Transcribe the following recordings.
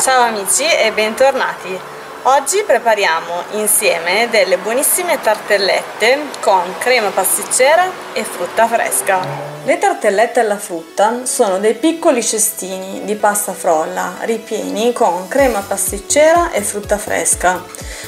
Ciao amici e bentornati! Oggi prepariamo insieme delle buonissime tartellette con crema pasticcera e frutta fresca. Le tartellette alla frutta sono dei piccoli cestini di pasta frolla ripieni con crema pasticcera e frutta fresca.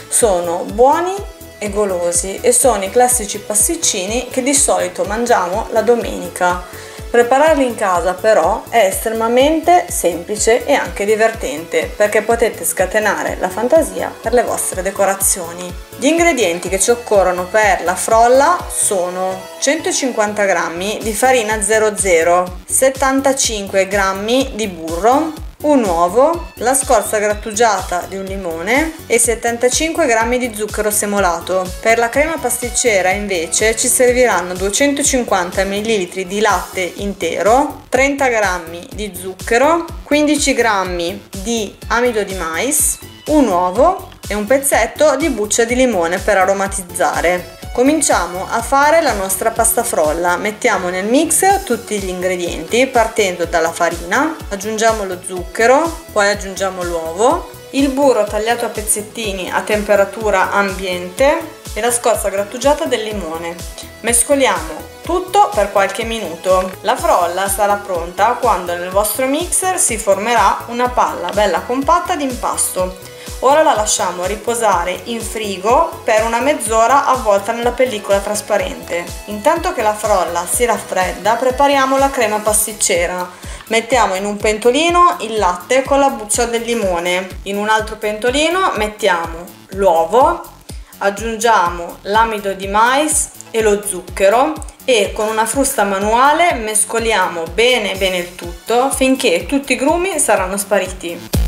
Sono buoni e golosi e sono i classici pasticcini che di solito mangiamo la domenica Prepararli in casa però è estremamente semplice e anche divertente perché potete scatenare la fantasia per le vostre decorazioni. Gli ingredienti che ci occorrono per la frolla sono 150 g di farina 00, 75 g di burro, un uovo, la scorza grattugiata di un limone e 75 g di zucchero semolato. Per la crema pasticcera invece ci serviranno 250 ml di latte intero, 30 g di zucchero, 15 g di amido di mais, un uovo e un pezzetto di buccia di limone per aromatizzare. Cominciamo a fare la nostra pasta frolla, mettiamo nel mix tutti gli ingredienti partendo dalla farina, aggiungiamo lo zucchero, poi aggiungiamo l'uovo, il burro tagliato a pezzettini a temperatura ambiente e la scorza grattugiata del limone. Mescoliamo tutto per qualche minuto. La frolla sarà pronta quando nel vostro mixer si formerà una palla bella compatta di impasto Ora la lasciamo riposare in frigo per una mezz'ora avvolta nella pellicola trasparente. Intanto che la frolla si raffredda prepariamo la crema pasticcera. Mettiamo in un pentolino il latte con la buccia del limone. In un altro pentolino mettiamo l'uovo, aggiungiamo l'amido di mais e lo zucchero e con una frusta manuale mescoliamo bene bene il tutto finché tutti i grumi saranno spariti.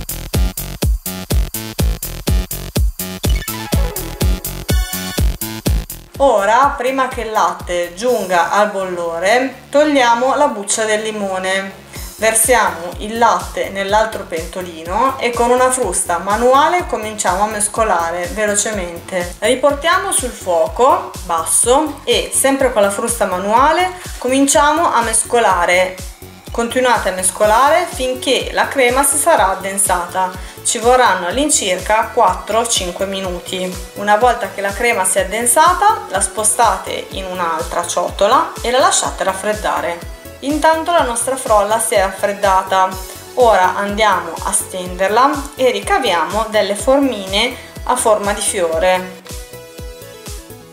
Ora, prima che il latte giunga al bollore, togliamo la buccia del limone. Versiamo il latte nell'altro pentolino e con una frusta manuale cominciamo a mescolare velocemente. Riportiamo sul fuoco basso e sempre con la frusta manuale cominciamo a mescolare Continuate a mescolare finché la crema si sarà addensata. Ci vorranno all'incirca 4-5 minuti. Una volta che la crema si è addensata, la spostate in un'altra ciotola e la lasciate raffreddare. Intanto la nostra frolla si è raffreddata. Ora andiamo a stenderla e ricaviamo delle formine a forma di fiore.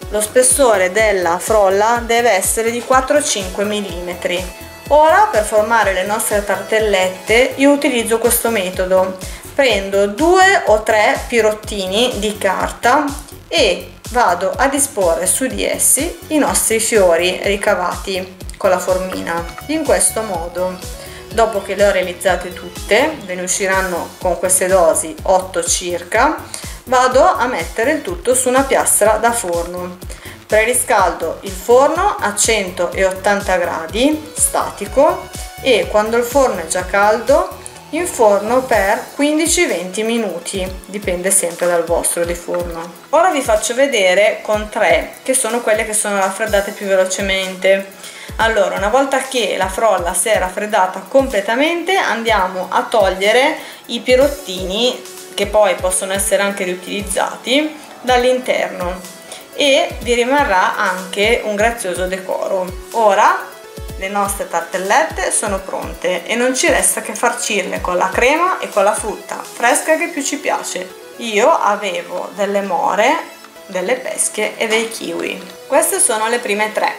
Lo spessore della frolla deve essere di 4-5 mm. Ora per formare le nostre tartellette io utilizzo questo metodo. Prendo due o tre pirottini di carta e vado a disporre su di essi i nostri fiori ricavati con la formina. In questo modo, dopo che le ho realizzate tutte, ve ne usciranno con queste dosi 8 circa, vado a mettere il tutto su una piastra da forno preriscaldo il forno a 180 gradi statico e quando il forno è già caldo in forno per 15-20 minuti. Dipende sempre dal vostro di forno. Ora vi faccio vedere con tre che sono quelle che sono raffreddate più velocemente. Allora una volta che la frolla si è raffreddata completamente andiamo a togliere i pirottini che poi possono essere anche riutilizzati dall'interno e vi rimarrà anche un grazioso decoro. Ora le nostre tartellette sono pronte e non ci resta che farcirle con la crema e con la frutta fresca che più ci piace. Io avevo delle more, delle pesche e dei kiwi. Queste sono le prime tre.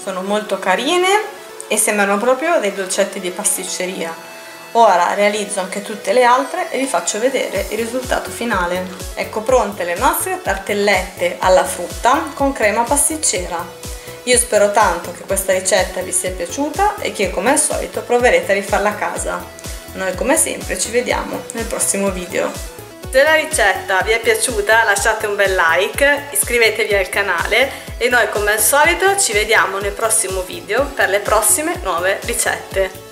Sono molto carine e sembrano proprio dei dolcetti di pasticceria Ora realizzo anche tutte le altre e vi faccio vedere il risultato finale. Ecco pronte le nostre tartellette alla frutta con crema pasticcera. Io spero tanto che questa ricetta vi sia piaciuta e che come al solito proverete a rifarla a casa. Noi come sempre ci vediamo nel prossimo video. Se la ricetta vi è piaciuta lasciate un bel like, iscrivetevi al canale e noi come al solito ci vediamo nel prossimo video per le prossime nuove ricette.